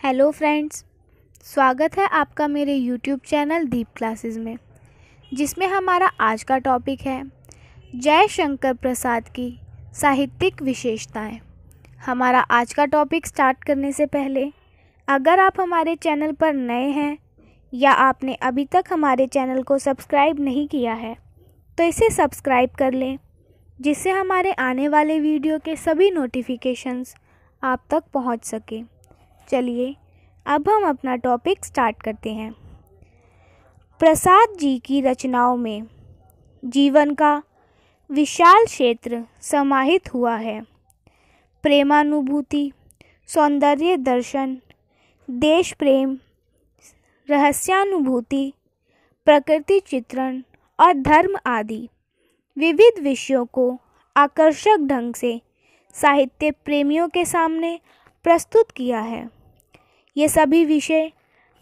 Hello friends, स्वागत है आपका मेरे यूट्यूब चैनल दीप क्लासेस में, जिसमें हमारा आज का टॉपिक है जयशंकर प्रसाद की साहित्यिक विशेषताएँ। हमारा आज का टॉपिक स्टार्ट करने से पहले, अगर आप हमारे चैनल पर नए हैं, या आपने अभी तक हमारे चैनल को सब्सक्राइब नहीं किया है तो इसे सब्सक्राइब कर लें, जिससे हमारे आने वाले वीडियो के सभी नोटिफिकेशंस आप तक पहुँच सके। चलिए, अब हम अपना टॉपिक स्टार्ट करते हैं। प्रसाद जी की रचनाओं में जीवन का विशाल क्षेत्र समाहित हुआ है। प्रेमानुभूति, सौंदर्य दर्शन, देश प्रेम, रहस्यानुभूति, प्रकृति चित्रण और धर्म आदि विविध विषयों को आकर्षक ढंग से साहित्य प्रेमियों के सामने प्रस्तुत किया है। ये सभी विषय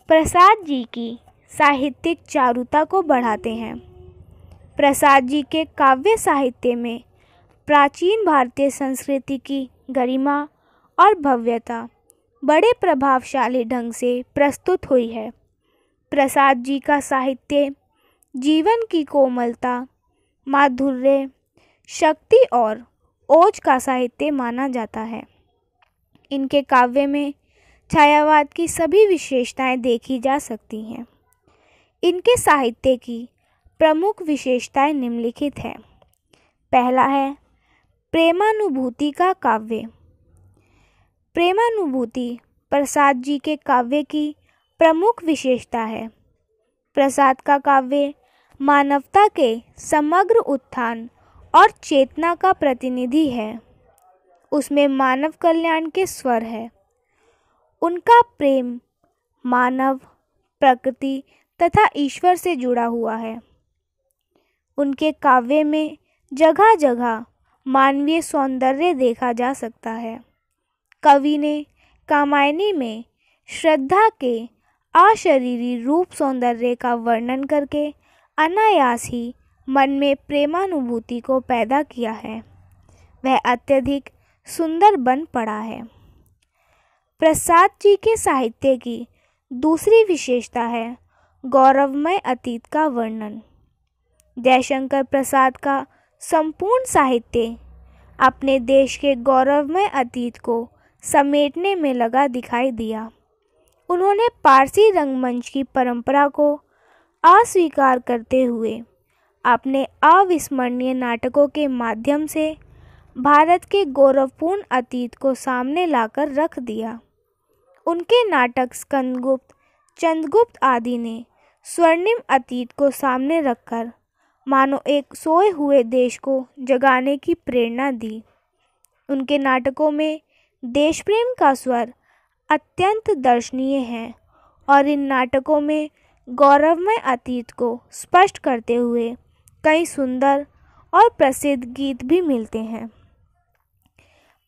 प्रसाद जी की साहित्यिक चारुता को बढ़ाते हैं। प्रसाद जी के काव्य साहित्य में प्राचीन भारतीय संस्कृति की गरिमा और भव्यता बड़े प्रभावशाली ढंग से प्रस्तुत हुई है। प्रसाद जी का साहित्य जीवन की कोमलता, माधुर्य, शक्ति और ओज का साहित्य माना जाता है। इनके काव्य में छायावाद की सभी विशेषताएँ देखी जा सकती हैं। इनके साहित्य की प्रमुख विशेषताएँ निम्नलिखित हैं। पहला है, प्रेमानुभूति का काव्य। प्रेमानुभूति प्रसाद जी के काव्य की प्रमुख विशेषता है। प्रसाद का काव्य मानवता के समग्र उत्थान और चेतना का प्रतिनिधि है। उसमें मानव कल्याण के स्वर है। उनका प्रेम मानव, प्रकृति तथा ईश्वर से जुड़ा हुआ है। उनके काव्य में जगह जगह मानवीय सौंदर्य देखा जा सकता है। कवि ने कामायनी में श्रद्धा के अशरीरी रूप सौंदर्य का वर्णन करके अनायास ही मन में प्रेमानुभूति को पैदा किया है। वह अत्यधिक सुंदर बन पड़ा है। प्रसाद जी के साहित्य की दूसरी विशेषता है गौरवमय अतीत का वर्णन। जयशंकर प्रसाद का संपूर्ण साहित्य अपने देश के गौरवमय अतीत को समेटने में लगा दिखाई दिया। उन्होंने पारसी रंगमंच की परंपरा को अस्वीकार करते हुए अपने अविस्मरणीय नाटकों के माध्यम से भारत के गौरवपूर्ण अतीत को सामने लाकर रख दिया। उनके नाटक स्कंदगुप्त चंद्रगुप्त आदि ने स्वर्णिम अतीत को सामने रखकर मानो एक सोए हुए देश को जगाने की प्रेरणा दी। उनके नाटकों में देश प्रेम का स्वर अत्यंत दर्शनीय है और इन नाटकों में गौरवमय अतीत को स्पष्ट करते हुए कई सुंदर और प्रसिद्ध गीत भी मिलते हैं।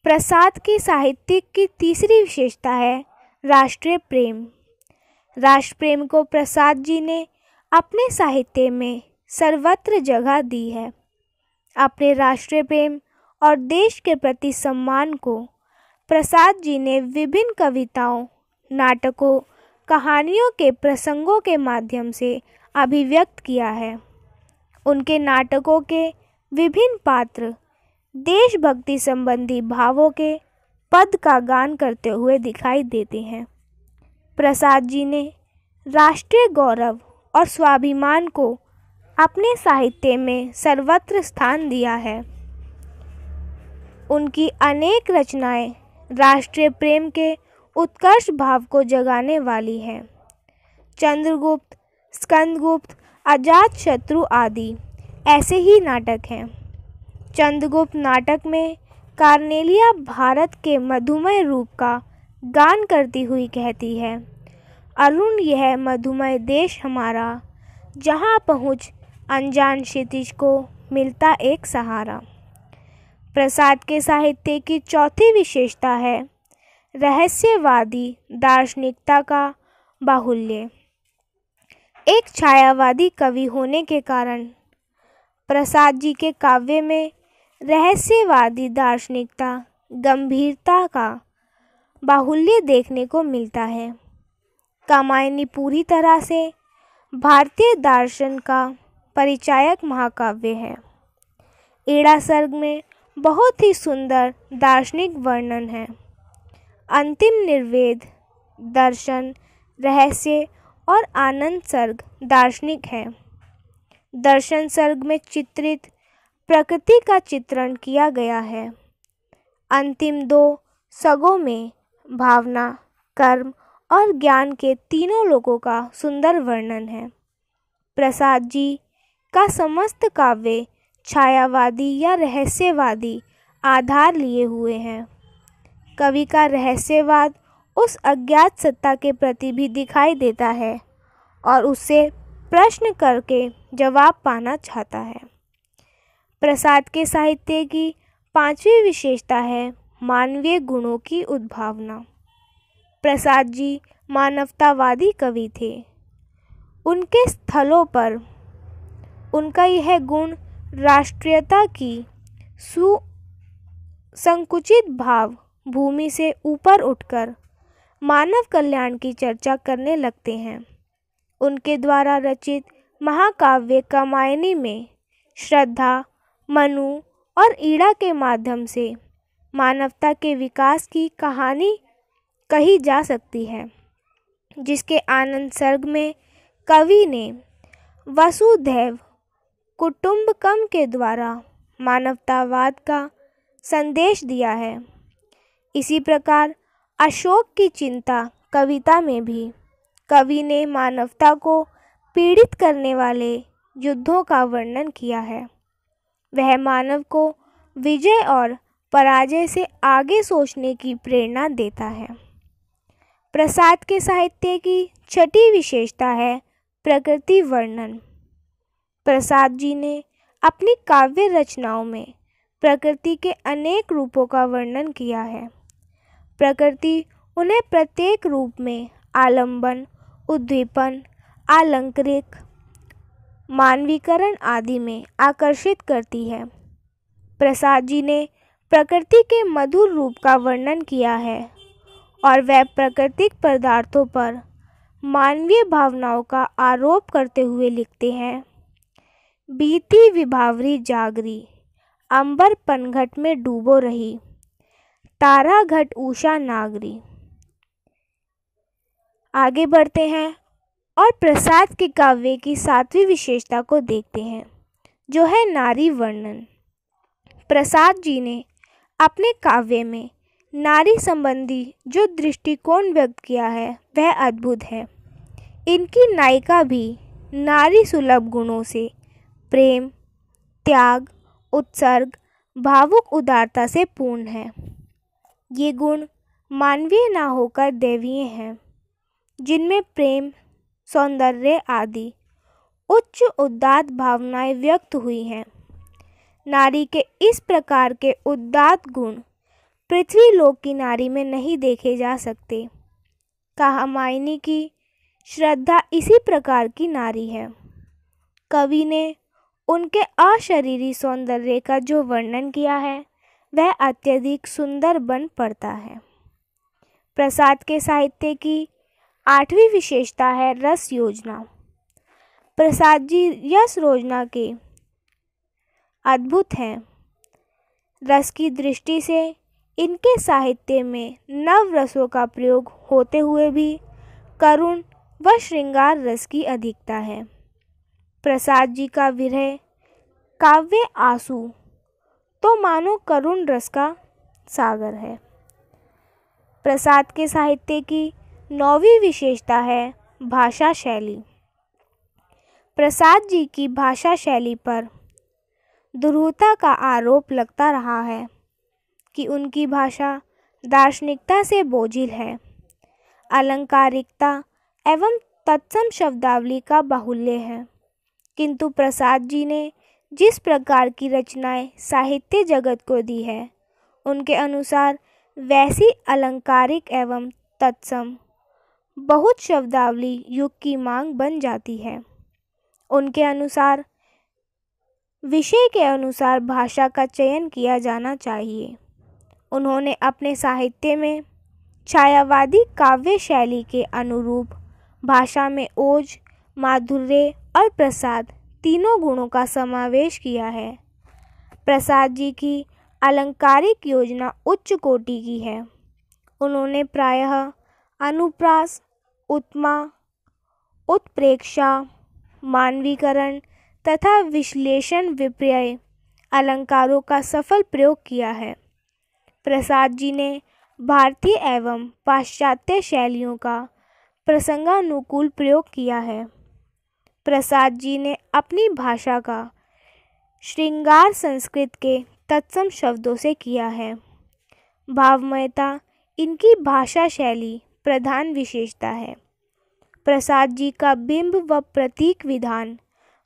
प्रसाद की साहित्य की तीसरी विशेषता है राष्ट्रीय प्रेम। राष्ट्र प्रेम को प्रसाद जी ने अपने साहित्य में सर्वत्र जगह दी है। अपने राष्ट्रीय प्रेम और देश के प्रति सम्मान को प्रसाद जी ने विभिन्न कविताओं, नाटकों, कहानियों के प्रसंगों के माध्यम से अभिव्यक्त किया है। उनके नाटकों के विभिन्न पात्र देशभक्ति संबंधी भावों के पद का गान करते हुए दिखाई देते हैं। प्रसाद जी ने राष्ट्रीय गौरव और स्वाभिमान को अपने साहित्य में सर्वत्र स्थान दिया है। उनकी अनेक रचनाएँ राष्ट्रीय प्रेम के उत्कर्ष भाव को जगाने वाली हैं। चंद्रगुप्त, स्कंदगुप्त अजात शत्रु आदि ऐसे ही नाटक हैं। चंद्रगुप्त नाटक में कार्नेलिया भारत के मधुमय रूप का गान करती हुई कहती है, अरुण, यह मधुमय देश हमारा, जहाँ पहुँच अनजान क्षितिज को मिलता एक सहारा। प्रसाद के साहित्य की चौथी विशेषता है रहस्यवादी दार्शनिकता का बाहुल्य। एक छायावादी कवि होने के कारण प्रसाद जी के काव्य में रहस्यवादी दार्शनिकता, गंभीरता का बाहुल्य देखने को मिलता है। कामायनी पूरी तरह से भारतीय दर्शन का परिचायक महाकाव्य है। एड़ा सर्ग में बहुत ही सुंदर दार्शनिक वर्णन है। अंतिम निर्वेद, दर्शन, रहस्य और आनंद सर्ग दार्शनिक है। दर्शन सर्ग में चित्रित प्रकृति का चित्रण किया गया है। अंतिम दो सगों में भावना, कर्म और ज्ञान के तीनों लोगों का सुंदर वर्णन है। प्रसाद जी का समस्त काव्य छायावादी या रहस्यवादी आधार लिए हुए हैं। कवि का रहस्यवाद उस अज्ञात सत्ता के प्रति भी दिखाई देता है और उससे प्रश्न करके जवाब पाना चाहता है। प्रसाद के साहित्य की पांचवी विशेषता है मानवीय गुणों की उद्भावना। प्रसाद जी मानवतावादी कवि थे। उनके स्थलों पर उनका यह गुण राष्ट्रीयता की सु संकुचित भाव भूमि से ऊपर उठकर मानव कल्याण की चर्चा करने लगते हैं। उनके द्वारा रचित महाकाव्य कामायनी में श्रद्धा मनु और ईड़ा के माध्यम से मानवता के विकास की कहानी कही जा सकती है, जिसके आनंद सर्ग में कवि ने वसुधैव कुटुंबकम के द्वारा मानवतावाद का संदेश दिया है। इसी प्रकार अशोक की चिंता कविता में भी, कवि ने मानवता को पीड़ित करने वाले युद्धों का वर्णन किया है। वह मानव को विजय और पराजय से आगे सोचने की प्रेरणा देता है। प्रसाद के साहित्य की छठी विशेषता है प्रकृति वर्णन। प्रसाद जी ने अपनी काव्य रचनाओं में प्रकृति के अनेक रूपों का वर्णन किया है। प्रकृति उन्हें प्रत्येक रूप में आलंबन, उद्दीपन, आलंकृत मानवीकरण आदि में आकर्षित करती है। प्रसाद जी ने प्रकृति के मधुर रूप का वर्णन किया है और वह प्राकृतिक पदार्थों पर मानवीय भावनाओं का आरोप करते हुए लिखते हैं। बीती विभावरी जागरी, अंबर पनघट में डूबो रही तारा घट उषा नागरी। आगे बढ़ते हैं। और प्रसाद के काव्य की सातवीं विशेषता को देखते हैं, जो है नारी वर्णन। प्रसाद जी ने अपने काव्य में नारी संबंधी जो दृष्टिकोण व्यक्त किया है, वह अद्भुत है। इनकी नायिका भी नारी सुलभ गुणों से प्रेम, त्याग, उत्सर्ग, भावुक उदारता से पूर्ण है। ये गुण मानवीय ना होकर दैवीय हैं, जिनमें प्रेम सौंदर्य आदि। उच्च उदात भावनाएँ व्यक्त हुई हैं। नारी के इस प्रकार के उदात गुण पृथ्वी लोक की नारी में नहीं देखे जा सकते। कहामायनी की श्रद्धा इसी प्रकार की नारी है। कवि ने उनके अशरीरी सौंदर्य का जो वर्णन किया है, वह अत्यधिक सुंदर बन पड़ता है। प्रसाद के साहित्य की आठवीं विशेषता है रस योजना। प्रसाद जी यश योजना के अद्भुत हैं। रस की दृष्टि से इनके साहित्य में नव रसों का प्रयोग होते हुए भी करुण व श्रृंगार रस की अधिकता है। प्रसाद जी का विरह, काव्य आँसू तो मानो करुण रस का सागर है। प्रसाद के साहित्य की नौवीं विशेषता है भाषा शैली। प्रसाद जी की भाषा शैली पर दुरूहता का आरोप लगता रहा है कि उनकी भाषा दार्शनिकता से बोझिल है। अलंकारिकता एवं तत्सम शब्दावली का बाहुल्य है। किंतु प्रसाद जी ने जिस प्रकार की रचनाएँ साहित्य जगत को दी है, उनके अनुसार वैसी अलंकारिक एवं तत्सम बहुत शब्दावली युग की मांग बन जाती है। उनके अनुसार, विषय के अनुसार भाषा का चयन किया जाना चाहिए। उन्होंने अपने साहित्य में छायावादी काव्य शैली के अनुरूप भाषा में ओज, माधुर्य और प्रसाद तीनों गुणों का समावेश किया है। प्रसाद जी की अलंकारिक योजना उच्च कोटि की है। उन्होंने प्रायः अनुप्रास उत्मा, उत्प्रेक्षा, मानवीकरण तथा विश्लेषण विपर्य अलंकारों का सफल प्रयोग किया है। प्रसाद जी ने भारतीय एवं पाश्चात्य शैलियों का प्रसंगानुकूल प्रयोग किया है। प्रसाद जी ने अपनी भाषा का श्रृंगार संस्कृत के तत्सम शब्दों से किया है। भावमयता इनकी भाषा शैली प्रधान विशेषता है। प्रसाद जी का बिंब व प्रतीक विधान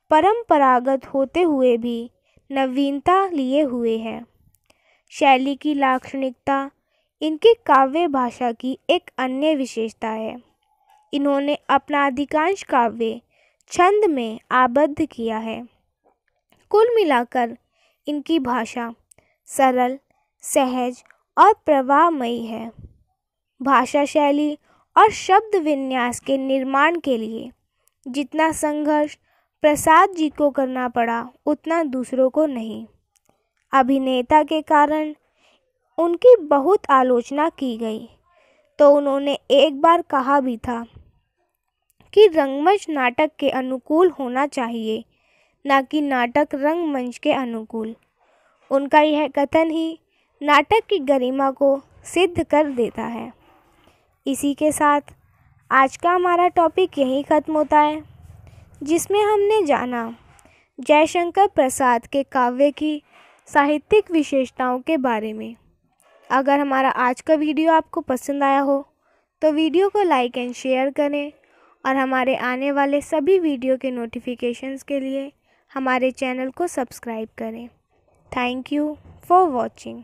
परंपरागत होते हुए भी नवीनता लिए हुए है। शैली की लाक्षणिकता, इनकी काव्य भाषा की एक अन्य विशेषता है। इन्होंने अपना अधिकांश काव्य छंद में आबद्ध किया है। कुल मिलाकर इनकी भाषा सरल, सहज और प्रवाहमयी है। भाषा शैली और शब्द विन्यास के निर्माण के लिए। जितना संघर्ष प्रसाद जी को करना पड़ा, उतना दूसरों को नहीं। अभिनेता के कारण उनकी बहुत आलोचना की गई तो उन्होंने एक बार कहा भी था कि रंगमंच नाटक के अनुकूल होना चाहिए, न कि नाटक रंगमंच के अनुकूल। उनका यह कथन ही नाटक की गरिमा को सिद्ध कर देता है। इसी के साथ आज का हमारा टॉपिक यहीं ख़त्म होता है, जिसमें हमने जाना जयशंकर प्रसाद के काव्य की साहित्यिक विशेषताओं के बारे में। अगर हमारा आज का वीडियो आपको पसंद आया हो तो वीडियो को लाइक एंड शेयर करें और हमारे आने वाले सभी वीडियो के नोटिफिकेशंस के लिए हमारे चैनल को सब्सक्राइब करें। Thank you for watching